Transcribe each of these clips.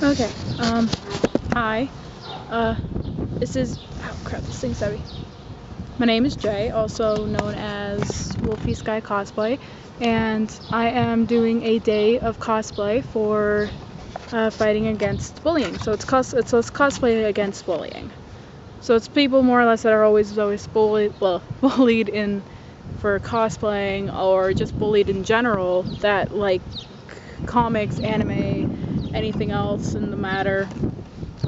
Okay. Um. Hi. Uh. This is. Oh crap! This thing's heavy. My name is Jay, also known as Wolfy Sky Cosplay, and I am doing a day of cosplay for uh, fighting against bullying. So it's cos it's, it's cosplay against bullying. So it's people more or less that are always always bullied well bullied in for cosplaying or just bullied in general that like comics, anime, anything else in the matter.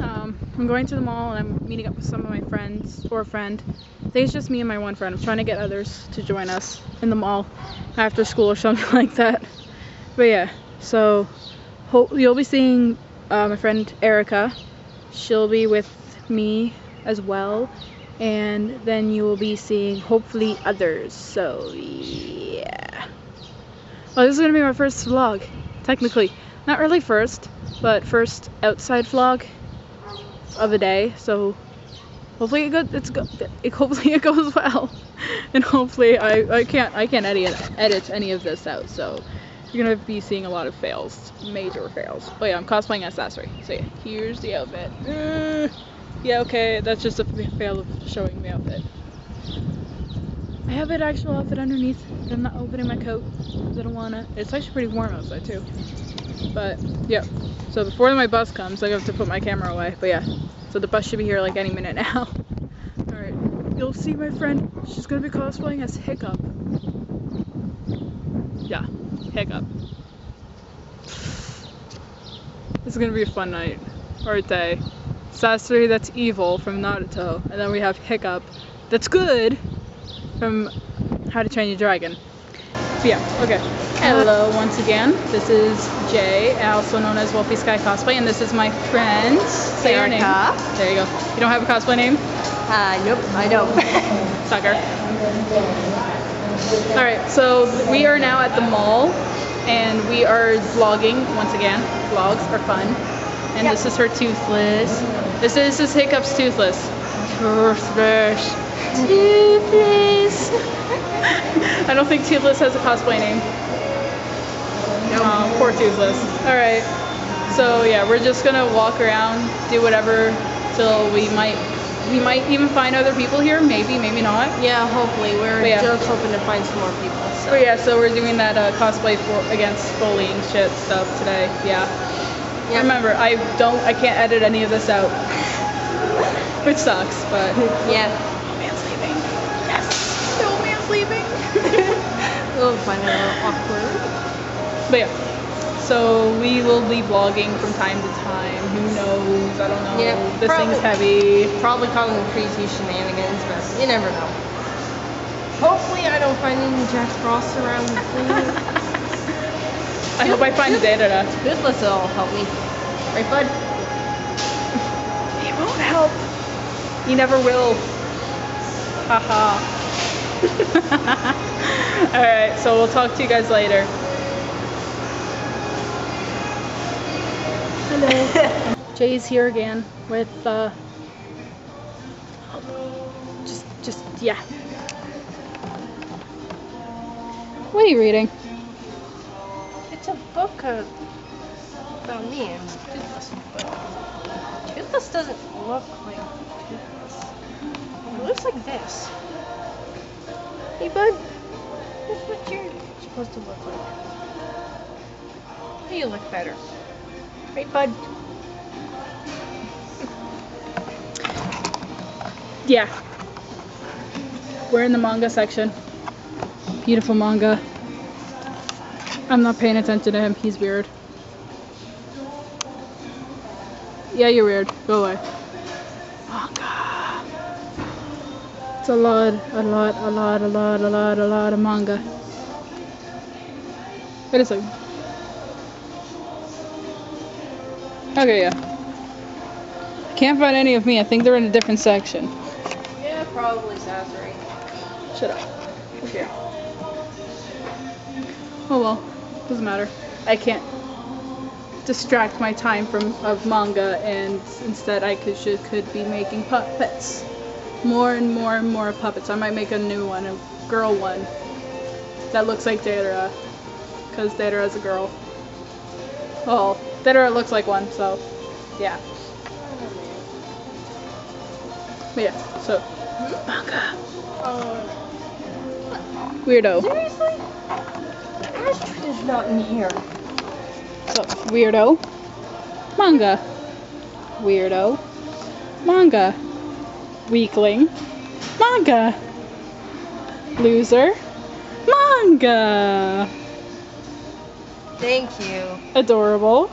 Um, I'm going to the mall and I'm meeting up with some of my friends or a friend. I think it's just me and my one friend. I'm trying to get others to join us in the mall after school or something like that. But yeah, so hope you'll be seeing uh, my friend Erica. She'll be with me as well. And then you will be seeing hopefully others. So yeah. Well, this is gonna be my first vlog, technically. Not really first, but first outside vlog of a day. So hopefully it goes. It's go, it, hopefully it goes well, and hopefully I I can't I can't edit edit any of this out. So you're gonna be seeing a lot of fails, major fails. Oh yeah, I'm cosplaying as Sasori. So yeah, here's the outfit. Uh, yeah, okay, that's just a fail of showing the outfit. I have an actual outfit underneath, but I'm not opening my coat because I don't wanna. It's actually pretty warm outside too. But yeah, so before my bus comes, I have to put my camera away. But yeah, so the bus should be here like any minute now. Alright, you'll see my friend. She's gonna be cosplaying as Hiccup. Yeah, Hiccup. This is gonna be a fun night or day. Sasori that's evil from Naruto, and then we have Hiccup that's good from How to Train Your Dragon. But yeah, okay. Hello once again. This is Jay, also known as Wolfy Sky Cosplay, and this is my friend. Say your name. There you go. You don't have a cosplay name? Uh, nope, I don't. Sucker. Alright, so we are now at the mall, and we are vlogging once again. Vlogs are fun. And Yep. this is her Toothless. This is, this is Hiccup's Toothless. Toothless. Toothless. I don't think Toothless has a cosplay name. No, poor Toothless. Alright. So yeah, we're just gonna walk around, do whatever till we might we might even find other people here, maybe, maybe not. yeah, hopefully. We're yeah. just hoping to find some more people. So. But yeah, so we're doing that uh, cosplay for against bullying shit stuff today. Yeah. Yep. Remember, I don't I can't edit any of this out. Which sucks, but Yeah. No man's leaving. Yes. No man's leaving. We'll find it a little awkward. But yeah. So we will be vlogging from time to time. Who knows? I don't know. Yeah, this probably- thing's heavy. Probably causing crazy shenanigans, but you never know. Hopefully, I don't find any Jack Frost around the thing. I hope I find Data. Toothless will help me. Right, bud? He won't help. He never will. Haha. Alright, so we'll talk to you guys later. Hello. Jay's here again with uh just just yeah. What are you reading? It's a book uh, about me and Toothless, but Toothless doesn't look like Toothless. It looks like this. Hey, bud. This is what you're supposed to look like. You look better. Hey, bud? Yeah. We're in the manga section. Beautiful manga. I'm not paying attention to him. He's weird. Yeah, you're weird. Go away. A lot, a lot, a lot, a lot, a lot, a lot of manga. Wait a second. Okay, yeah. Can't find any of me. I think they're in a different section. Yeah, probably Sasori. Shut up. Okay. Oh well, doesn't matter. I can't distract my time from of manga, and instead I could should could be making puppets, more and more and more puppets. I might make a new one, a girl one, that looks like Deidara, because Deidara is a girl. Well, Deidara looks like one, so Yeah. But yeah, so manga. Uh, Weirdo. seriously? Astrid is not in here. So weirdo. Manga. Weirdo. Manga. Weakling. Manga. Loser. Manga. Thank you. Adorable.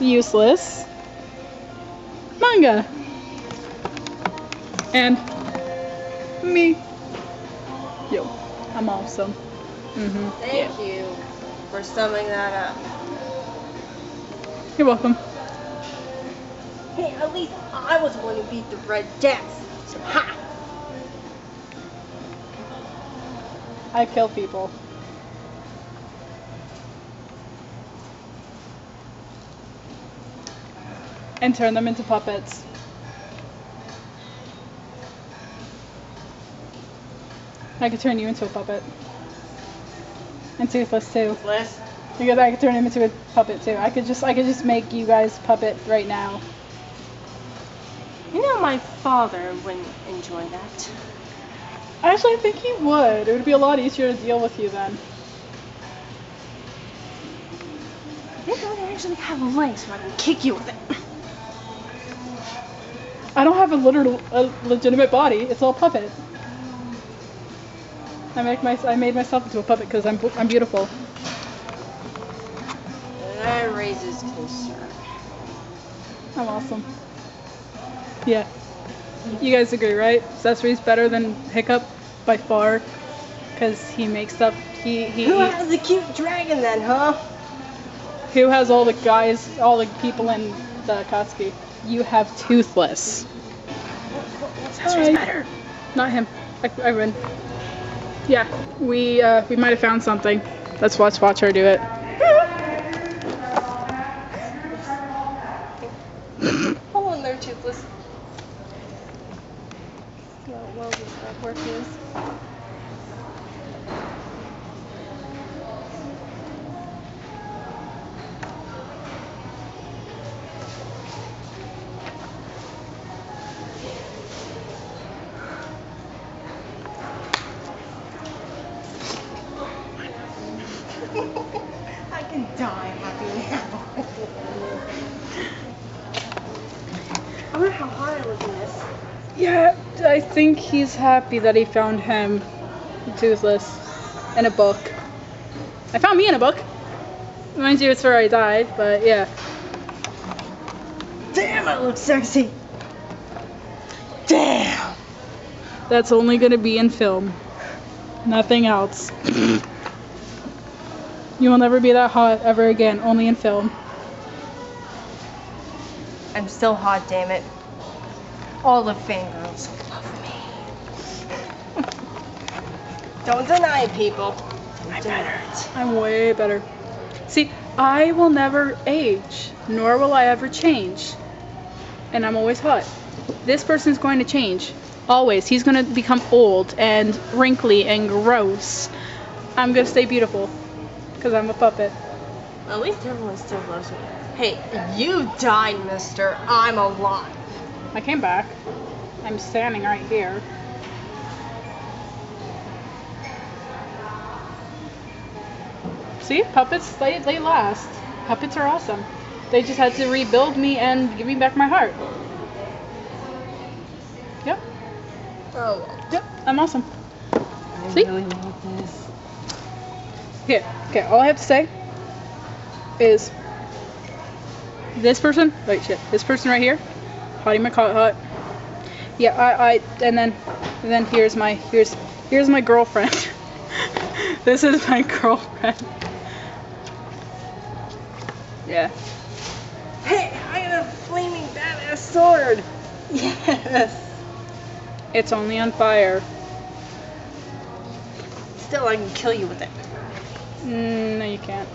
Useless. Manga. And me. Yo, I'm awesome. Mhm. Thank you for summing that up. You're welcome. Hey, at least I was the one who beat the Red Death. So, ha! I kill people. And turn them into puppets. I could turn you into a puppet. And Toothless too. Liz? Because I could turn him into a puppet too. I could just I could just make you guys puppet right now. You know my father wouldn't enjoy that. I actually I think he would. It would be a lot easier to deal with you then. I think I actually have a leg so I can kick you with it. I don't have a literal, a legitimate body. It's all puppet. I make my, I made myself into a puppet because I'm, I'm beautiful. That raises concern. I'm awesome. Yeah. You guys agree, right? Sasori's better than Hiccup by far because he makes up. He he. Who has the cute dragon then, huh? who has all the guys, all the people in the Akatsuki? You have Toothless. Sasori's Hi. better. Not him. I, I win. Yeah, we uh, we might have found something. Let's watch watch her do it. Hold on there, Toothless. Well, well, this that work is. I can die happy now. I wonder how high I look in this. Yeah, I think he's happy that he found him, Toothless, in a book. I found me in a book. Mind you, it's where I died, but yeah. Damn, I look sexy. Damn. That's only gonna be in film. Nothing else. you will never be that hot ever again, only in film. I'm still hot, damn it. All the fangirls love me. Don't deny it, people. I'm better. I'm way better. See, I will never age, nor will I ever change. And I'm always hot. This person's going to change. Always. He's going to become old and wrinkly and gross. I'm going to stay beautiful. Because I'm a puppet. At least everyone still loves me. Hey, you died, mister. I'm alive. I came back. I'm standing right here. See, puppets, they, they last. Puppets are awesome. They just had to rebuild me and give me back my heart. Yep, Oh, yep, I'm awesome. I See? really want this. Here, okay, all I have to say is this person, wait, shit, this person right here, Hottie McHot. Yeah, I, I, and then, and then here's my, here's, here's my girlfriend. this is my girlfriend. Yeah. Hey, I got a flaming badass sword. Yes. It's only on fire. Still, I can kill you with it. Mm, no, you can't.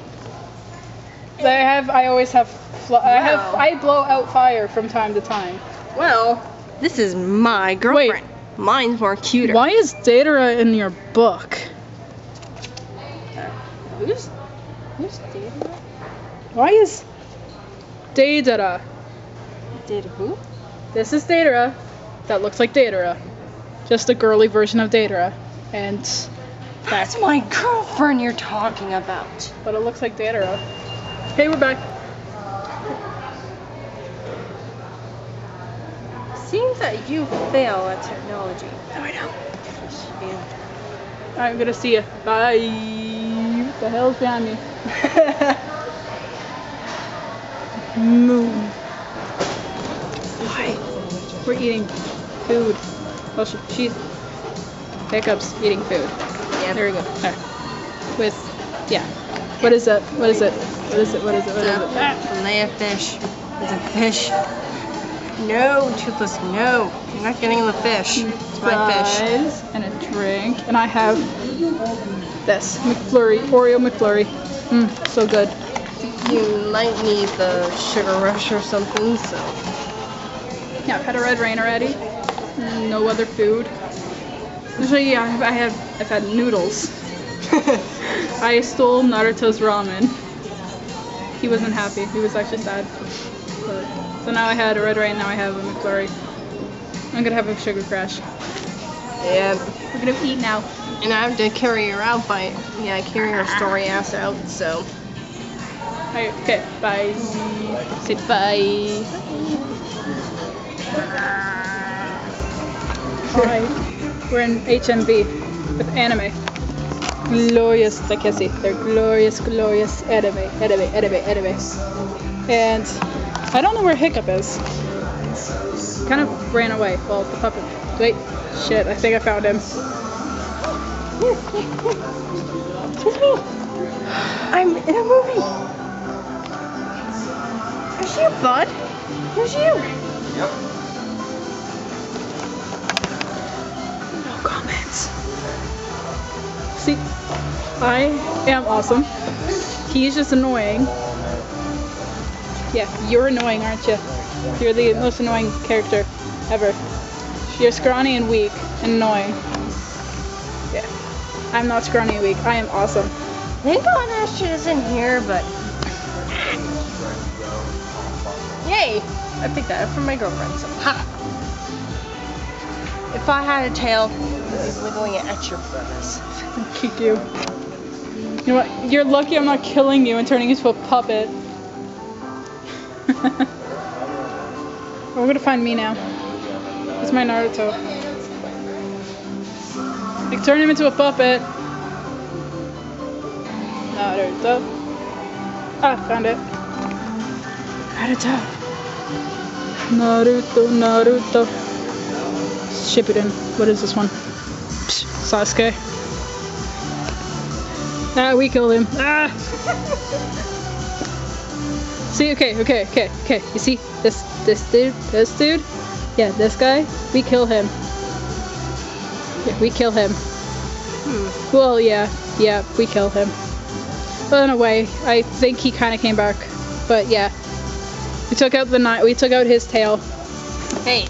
I have, I always have, fl- I have, I blow out fire from time to time. Well, this is my girlfriend. Mine's more cuter. Why is Deidara in your book? Who's who's her? Why is Deidara? Did who? This is Deidara. That looks like Deidara. Just a girly version of Deidara. And back. That's my girlfriend you're talking about. But it looks like Deidara. Hey, we're back. Seems that you fail at technology. No, I don't. Yeah. I'm gonna see you. Bye. What the hell's behind me? Moon. Why? We're eating food. Oh, well, she, she's Hiccup's eating food. Yeah. There we go. With, yeah. What is it? What is it? What is it? What is it? What is it? Ah. Fillet of fish. It's a fish. No, Toothless, no. You're not getting the fish. It's my fish. And a drink, and I have this McFlurry, Oreo McFlurry. Mmm, so good. You might need the sugar rush or something, so. Yeah, I've had a red rain already. No other food. Usually, yeah, I have. I've had noodles. I stole Naruto's ramen. He wasn't happy. He was actually sad. But, so now I had a red rain. Now I have a McFlurry. I'm gonna have a sugar crash. yeah. We're gonna eat now. And I have to carry her out by, yeah, carry her story ass out, so. Alright, okay, bye. Say bye. Hi. We're in HMV with anime. Glorious, I can't see. They're glorious, glorious anime, anime, anime, anime. And I don't know where Hiccup is. Kind of ran away. Well, the puppet. Wait, shit, I think I found him. Excuse me. I'm in a movie. Is you, bud? Who's you? Yep. No comments. See, I am awesome. He's just annoying. Yeah, you're annoying, aren't you? You're the most annoying character ever. You're scrawny and weak and annoying. Yeah. I'm not scrawny and weak. I am awesome. Thank God Ashton is in here, but. Yay! I picked that up from my girlfriend, so. Ha! If I had a tail, I'd be wiggling it at your face. Kick you. You know what? You're lucky I'm not killing you and turning you into a puppet. We're gonna find me now. It's my Naruto. Like turn him into a puppet. Naruto. Ah, found it. Naruto. Naruto, Naruto. Shippuden. What is this one? Psh, Sasuke. Ah, we killed him. Ah! see, okay, okay, okay, okay. You see this, this dude, this dude? Yeah, this guy. We kill him. Yeah, we kill him. Hmm. Well, yeah, yeah, we kill him. Well, in a way, I think he kind of came back, but yeah, we took out the night. We took out his tail. Hey,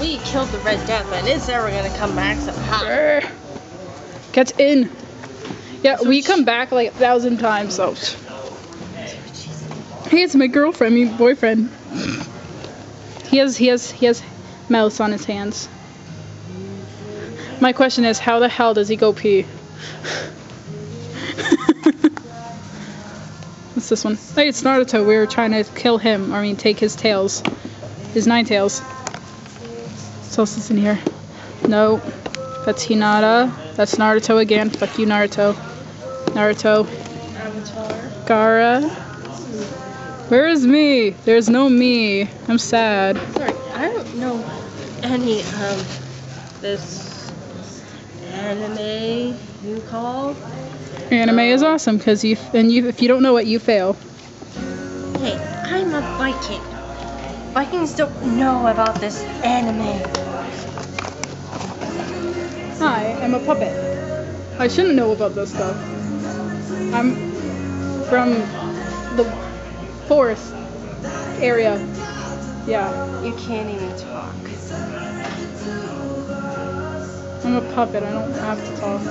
we killed the Red Death, and it's ever gonna come back somehow. Get in. Yeah, we come back like a thousand times, so. Hey, it's my girlfriend, my boyfriend. He has he has he has mouse on his hands. My question is, how the hell does he go pee? What's this one? Hey, it's Naruto. We were trying to kill him. I mean, take his tails, his nine tails. What else is in here? No, that's Hinata. That's Naruto again. Fuck you, Naruto. Naruto. Avatar. Gaara. Where is me? There's no me. I'm sad. Sorry, I don't know any of this anime you call. Anime is um, awesome because you and you if you don't know it, you fail. Hey, I'm a Viking. Vikings don't know about this anime. Hi, I'm a puppet. I shouldn't know about this stuff. I'm from the forest area. Yeah. You can't even talk. I'm a puppet. I don't have to talk.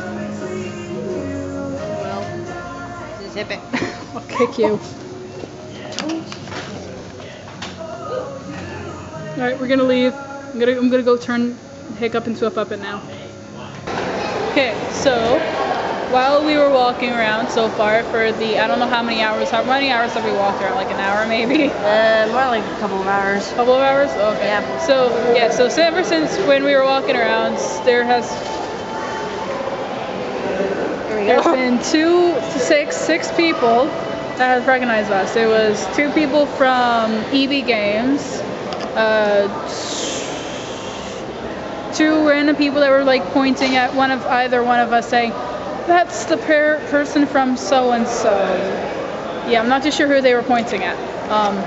Well, zip it. I'll kick you. All right, we're gonna leave. I'm gonna I'm gonna go turn Hiccup into a puppet now. Okay, so while we were walking around so far for the I don't know how many hours. How many hours have we walked around? Like an hour maybe. Uh, more like a couple of hours. couple of hours? Okay. Yeah. So yeah, so ever since when we were walking around, there has there's been two, six, six people that have recognized us. It was two people from EB Games, uh, two random people that were like pointing at one of either one of us saying, "That's the per- person from so and so." Yeah, I'm not too sure who they were pointing at. Um,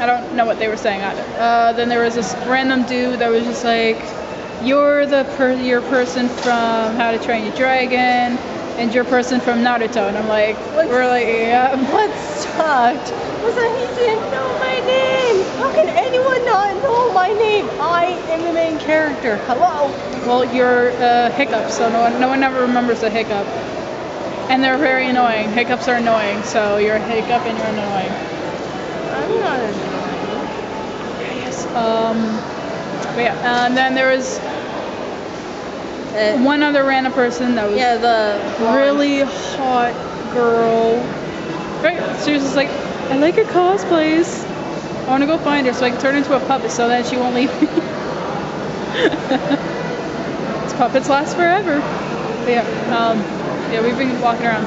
I don't know what they were saying either. Uh, then there was this random dude that was just like, "You're the per- your person from How to Train Your Dragon, and your person from Naruto." And I'm like, we're like, yeah. What sucked was that he didn't know name. How can anyone not know my name? I am the main character. Hello. Well, you're uh, Hiccup, so no one, no one ever remembers a Hiccup. And they're very annoying. Hiccups are annoying, so you're a Hiccup and you're annoying. I'm not annoying. Yes. Um. But yeah, and then there was Uh, one other random person that was yeah, the really hot girl. Right? She was just like, I like your cosplays. I want to go find her so I can turn into a puppet so that she won't leave me. Puppets last forever. But yeah, um, yeah, we've been walking around.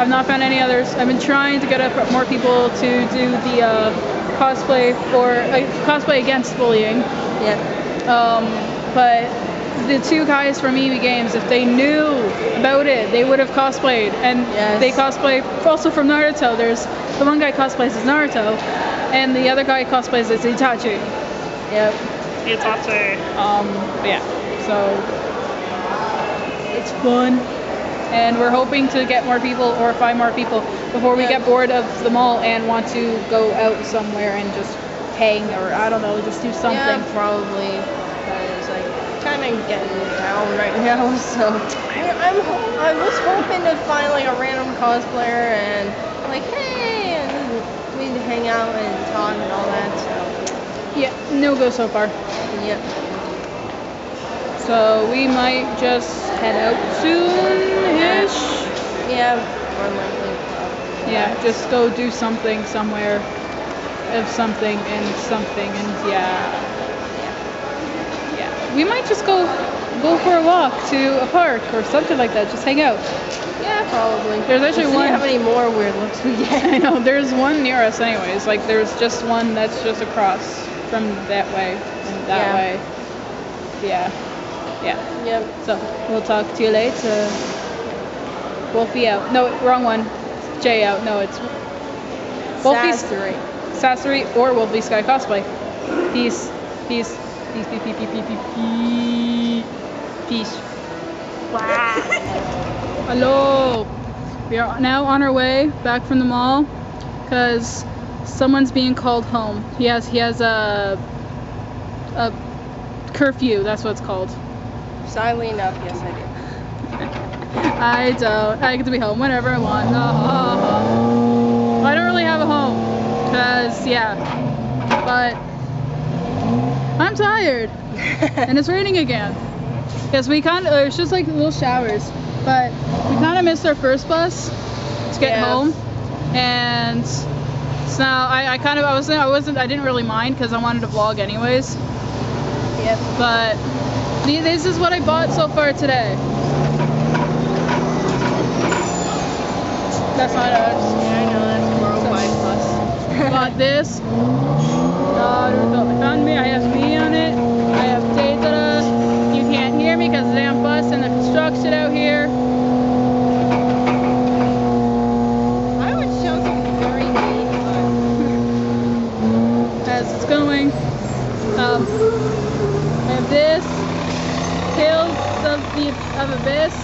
I've not found any others. I've been trying to get up more people to do the uh, cosplay for uh, cosplay against bullying. Yeah. Um, but the two guys from EB Games, if they knew about it, they would have cosplayed. And Yes. they cosplay also from Naruto. There's the one guy cosplays as Naruto, and the other guy cosplays as Itachi. Yep. Itachi. Um, yeah, so it's fun. And we're hoping to get more people or find more people before we Yeah. get bored of the mall and want to go out somewhere and just hang or I don't know, just do something. Yeah, probably. Because like kind of getting down right now, so I, I'm I was hoping to find like a random cosplayer and like hey, and we'd hang out and talk and all that. So Yeah, no go so far. yep. So we might just head out soon-ish. Yeah, more likely. Yeah, just go do something somewhere of something and something and yeah. Yeah. We might just go go for a walk to a park or something like that. Just hang out probably. There's actually Let's one. how many more weird looks we get? I know. There's one near us, anyways. Like there's just one that's just across from that way and that yeah. way. Yeah. Yeah. Yep. So we'll talk to you later. Wolfy out. No, wrong one. Jay out. No, it's Wolfy's Sasori. Sasori or Wolfie Sky Cosplay. Peace. Peace. Peace. Peace. Peace. Peace. Peace. peace. Wow. Hello. We are now on our way back from the mall because someone's being called home. He has he has a a curfew. That's what it's called. Sadly enough, yes I do. I don't. I get to be home whenever I want. Uh, I don't really have a home, cause yeah, but I'm tired, and it's raining again. Cause we kind of it's just like little showers, but we kind of missed our first bus to get Yeah. home, and so now I, I kind of I wasn't I wasn't I didn't really mind because I wanted to vlog anyways, Yep. but this is what I bought so far today. That's not us. Yeah, I know that's 405 plus. Bought this. Naruto. I found me. I have me on it. I have Deidara. You can't hear me because the damn bus and the construction out here. I would show something very neat, As it's going. Um, have this. Tales of the of Abyss.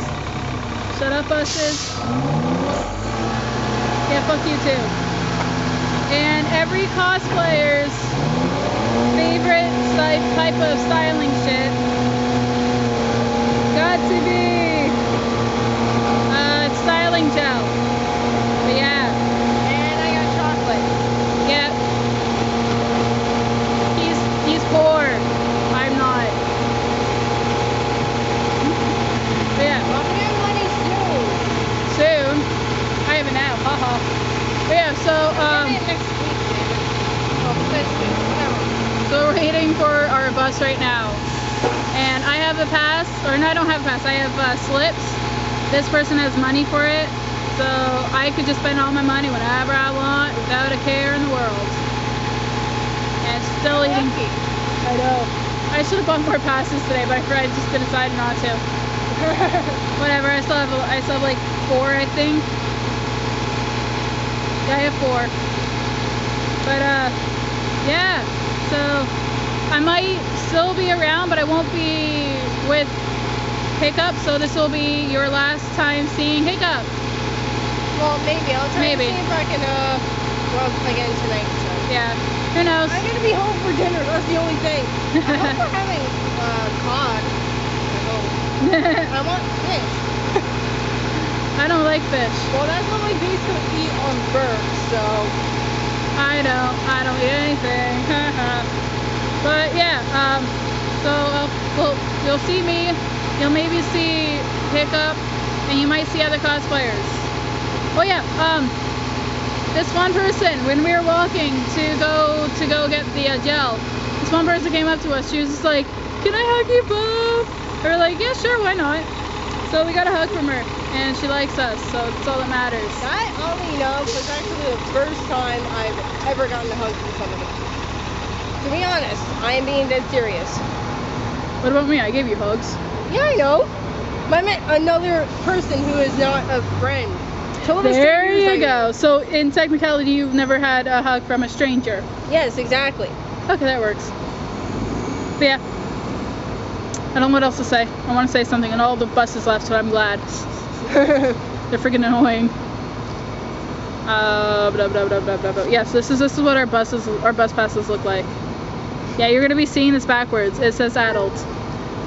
Shut up, buses. Yeah, fuck you too. And every cosplayer's favorite type of styling shit Got2b. Uh, styling gel. But yeah. And I got chocolate. Yep. He's, he's poor. I'm not. But yeah. Wonder when he's soon. Soon? I haven't now. Haha. But yeah, so, um. So we're waiting for our bus right now. Have a pass, or no, I don't have a pass. I have uh, slips. This person has money for it. So I could just spend all my money whenever I want without a care in the world. And still eating. Lucky. I know. I should have bought more passes today, but I just decided not to. Whatever. I still have. a- I still have like four, I think. Yeah, I have four. But uh, yeah. So I might still be around, but I won't be with Hiccup. So this will be your last time seeing Hiccup. well, maybe. I'll try Maybe. to see if I can, uh, well, again tonight, so. Yeah. Who knows? I'm gonna be home for dinner, that's the only thing. I hope we're having, uh, cod. I. I want fish. I don't like fish. Well, that's what my base gonna eat on birds, so. I don't. I don't eat anything. but yeah. Um. So uh, well, you'll see me. You'll maybe see Hiccup, and you might see other cosplayers. Oh yeah. Um. This one person, when we were walking to go to go get the uh, gel, this one person came up to us. She was just like, "Can I hug you, Bob?" We were like, "Yeah, sure. Why not?" So we got a hug from her, and she likes us. So that's all that matters. That, oddly enough, was actually the first time I've ever gotten a hug from somebody. To be honest, I am being dead serious. What about me? I gave you hugs. Yeah, I know. But I met another person who is not a friend. Total There I you know. go. So in technicality, you've never had a hug from a stranger. Yes, exactly. Okay, that works. But yeah. I don't know what else to say. I want to say something, and all the buses left, so I'm glad. They're freaking annoying. Uh, blah, blah, blah, blah, blah, blah. Yes, this is this is what our buses, our bus passes look like. Yeah, you're gonna be seeing this backwards. It says adult.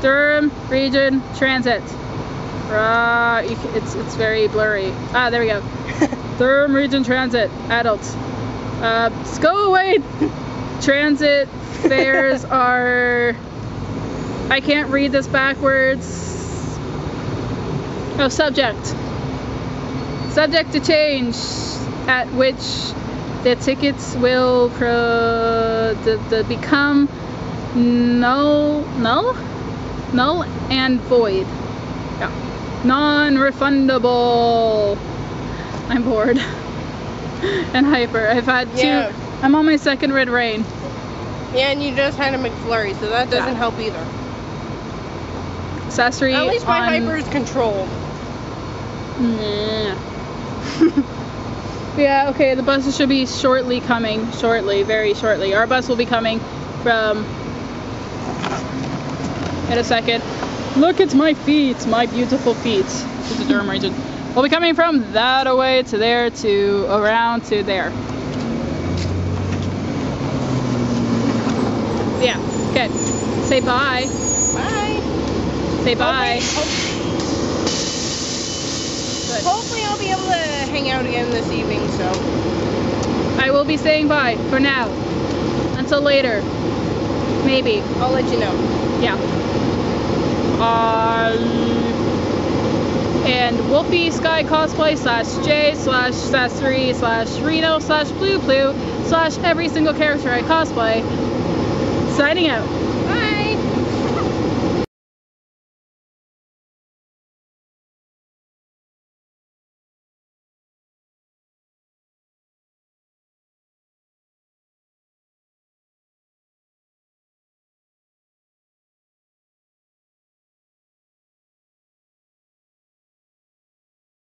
Durham Region Transit. Uh, you it's it's very blurry. Ah, there we go. Durham Region Transit, adults. Uh, just go away. Transit fares are. I can't read this backwards. Oh, subject. Subject to change, at which the tickets will pro the, the become null, null, null and void. Yeah, non-refundable. I'm bored and hyper. I've had two. I'm on my second red rain. yeah, and you just had a McFlurry, so that doesn't Yeah. help either. Accessory At least my on. hyper is controlled. Nah. yeah, okay, the buses should be shortly coming. Shortly, very shortly. Our bus will be coming from. In a second. Look at my feet, my beautiful feet. This is the Durham region. We'll be coming from that away to there to around to there. Yeah, okay. Say bye. Bye. Say bye. Hopefully I'll be able to hang out again this evening, so. I will be saying bye for now. Until later. Maybe. I'll let you know. Yeah. Uh, and Wolfy Sky Cosplay slash J slash Sasori slash Reno slash Blue Blue slash every single character I cosplay. Signing out.